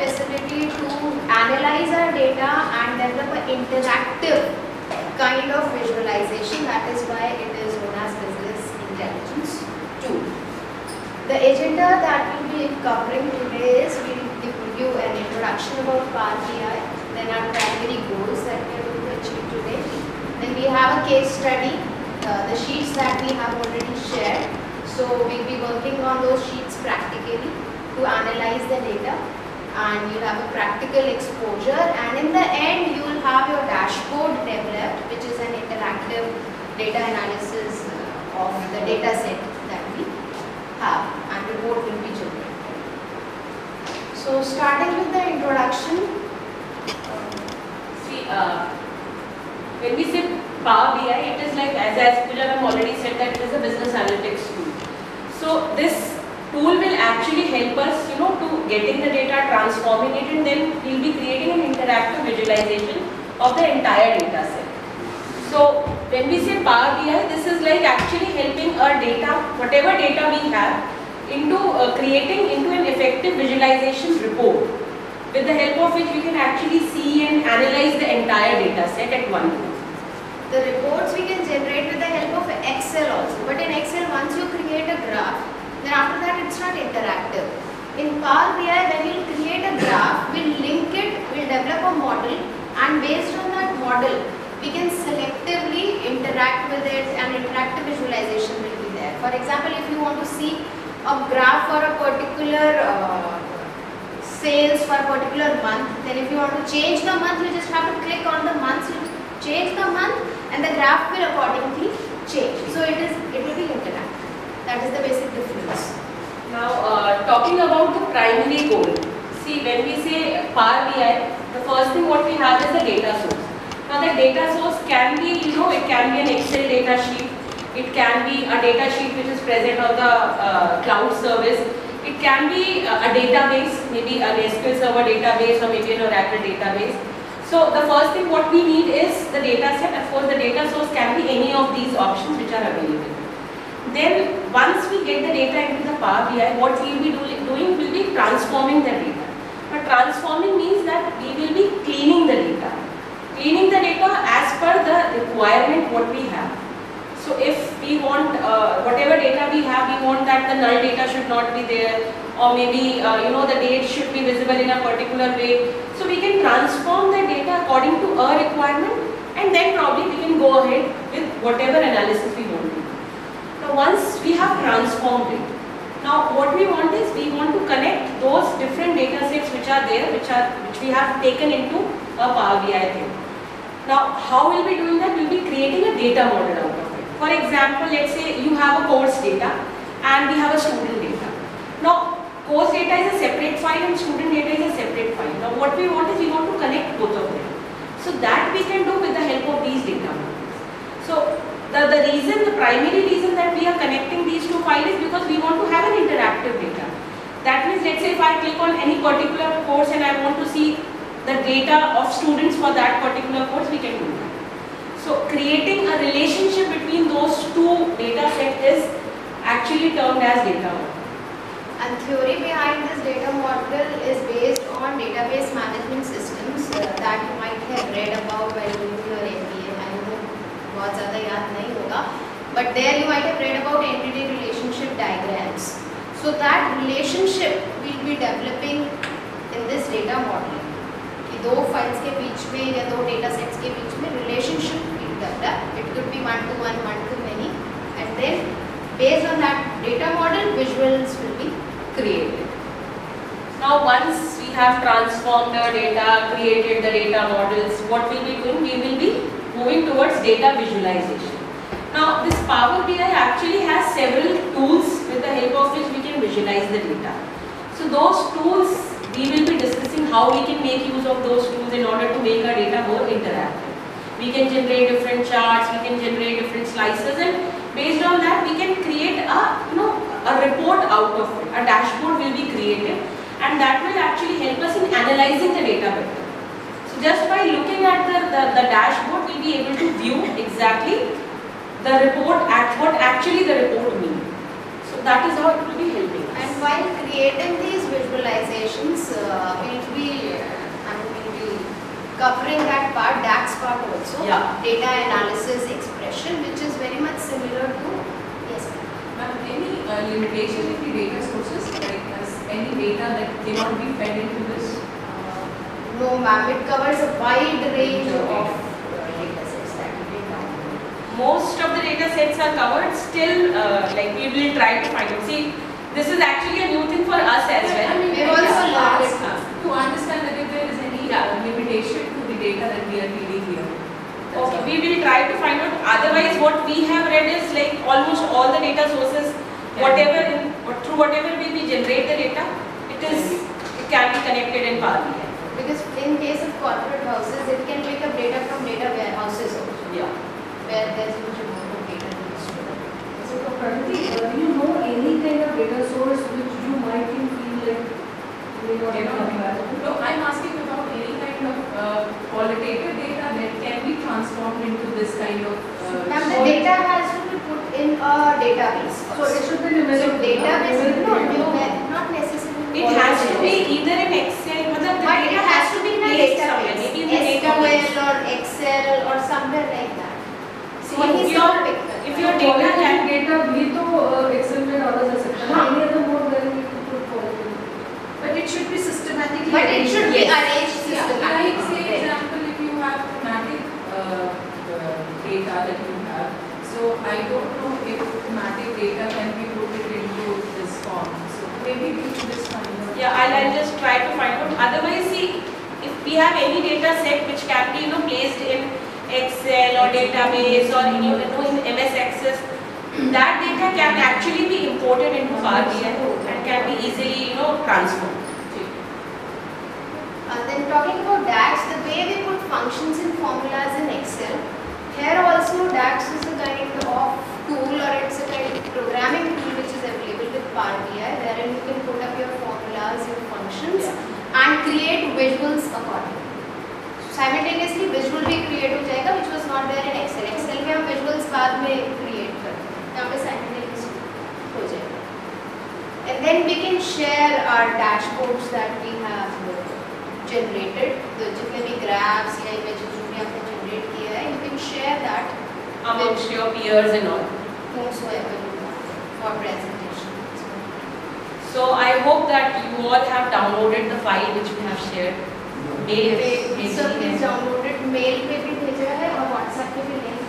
facility to analyze our data and develop an interactive kind of visualization. That is why it is known as business intelligence tool. The agenda that we'll be covering today is we'll give you an introduction about Power BI, then our primary goals that we are going to achieve today. Then we have a case study, uh, the sheets that we have already shared. So we'll be working on those sheets practically to analyze the data and you'll have a practical exposure and in the end you will have your dashboard developed which is an interactive data analysis uh, of the data set that we have and report will be generated. So starting with the introduction, See, uh, when we say Power BI, it is like, as, Pooja ma'am already said, that it is a business analytics tool. So this tool will actually help us, you know, to getting the data, transforming it, and then we'll be creating an interactive visualization of the entire data set. So when we say Power BI, this is like actually helping our data, whatever data we have, into uh, creating into an effective visualization report with the help of which we can actually see and analyze the entire data set at one go. the reports we can generate with the help of Excel also. But in Excel, once you create a graph, then after that it's not interactive. In Power BI, when you create a graph, we'll link it, we'll develop a model and based on that model, we can selectively interact with it and interactive visualization will be there. For example, if you want to see a graph for a particular uh, sales for a particular month, then if you want to change the month, you just have to click on the month, change the month and the graph will accordingly change. So it is, it will be interactive. That is the basic difference. Now, uh, talking about the primary goal. See, when we say Power BI, the first thing what we have is the data source. Now, the data source can be, you know, it can be an Excel data sheet. It can be a data sheet which is present on the uh, cloud service. It can be a, a database, maybe an SQL Server database or maybe an Oracle database. So the first thing what we need is the data set. Of course, the data source can be any of these options which are available. Then once we get the data into the Power BI, what we will be do, doing will be transforming the data. But transforming means that we will be cleaning the data. Cleaning the data as per the requirement what we have. So if we want uh, whatever data we have, we want that the null data should not be there or maybe uh, you know the date should be visible in a particular way. So we can transform the data according to our requirement and then probably we can go ahead with whatever analysis we want to do. Now once we have transformed it, now what we want is we want to those different data sets which are there, which are which we have taken into a Power BI thing. Now how will we doing that? We will be creating a data model out of it. For example, let's say you have a course data and we have a student data. Now course data is a separate file and student data is a separate file. Now what we want is we want to connect both of them. So that we can do with the help of these data models. So the, the reason, the primary reason that we are connecting these two files is because we want to have an interactive data. That means let's say if I click on any particular course and I want to see the data of students for that particular course, we can do that. So creating a relationship between those two data sets is actually termed as data model. And theory behind this data model is based on database management systems uh, that you might have read about while doing your MBA. I know बहुत ज़्यादा याद नहीं होगा but there you might have read about entity relationship diagrams. So that relationship we'll be developing in this data model. कि दो files के बीच में या दो data sets के बीच में relationship will develop. It could be one to one, one to many, and then based on that data model, visuals will be created. Now once we have transformed the data, created the data models, what we'll be doing, we will be moving towards data visualization. Now this Power BI actually has several tools with the help of which we can visualize the data. So those tools, we will be discussing how we can make use of those tools in order to make our data more interactive. We can generate different charts, we can generate different slices and based on that we can create a, you know, a report out of it. A dashboard will be created and that will actually help us in analyzing the data better. So just by looking at the, the, the dashboard, we'll be able to view exactly the report, at what actually the report means. So that is how it will be helping while creating these visualizations, uh, we'll be, I we'll be covering that part, DAX part also, yeah. data analysis expression, which is very much similar to, yes. Ma'am, any uh, limitation in the data sources, like any data that cannot be fed into this? Uh, no ma'am, it covers a wide range of uh, data sets that we Most of the data sets are covered, still uh, like we will try to find, see, this is actually a new thing for us as I well mean, We've I also asked, To understand that if there is any uh, limitation to the data that we are feeding here. Okay we will try to find out. Otherwise what we have read is like almost all the data sources whatever in, what- through whatever way we generate the data it is it can be connected in BI Because in case of corporate houses, it can pick up data from data warehouses also, yeah. Where there's huge amount of data to be stored. So, Pranati, uh, do you know any kind of data source which you might think feel like may not be Cannot be. compatible? No, I'm asking about any kind of uh, qualitative data that can be transformed into this kind of. uh, Now the data has to be put in a database. So it should be So numeric. database, no, numeric not necessarily. it has to be either in Excel matlab the But data has to be in a database, maybe in the database SQL or Excel or somewhere like that. What if your- picture? if your data can data But it should be arranged Yeah, like say example, if you have thematic uh, data that you have, so I don't know if thematic data can be put it into this form. So maybe we should just find out. Yeah, I'll, I'll just try to find out. Otherwise, see, if we have any data set which can be, you know, placed in Excel or database or in, you know, in MS Access, that data can actually be imported into Power BI and can be easily, you know, transformed. And then talking about DAX, the way we put functions and formulas in Excel, here also DAX is a kind of tool or it's a kind of programming tool which is available with Power BI wherein you can put up your formulas, your functions and create visuals accordingly. Simultaneously visual भी create हो जाएगा which was not there in Excel. Excel में हम visuals बाद में create करते हैं. यहाँ पे simultaneously हो जाएगा. And then we can share our dashboards that we have uh, generated, the जितने भी graphs या images जो भी आपने generate किया है, you can share that Amongst your peers and all. whomsoever you want for presentation. So I hope that you all have downloaded the file which we have shared. Mail पे सब please है. mail पे भी भेजा है और WhatsApp पे भी link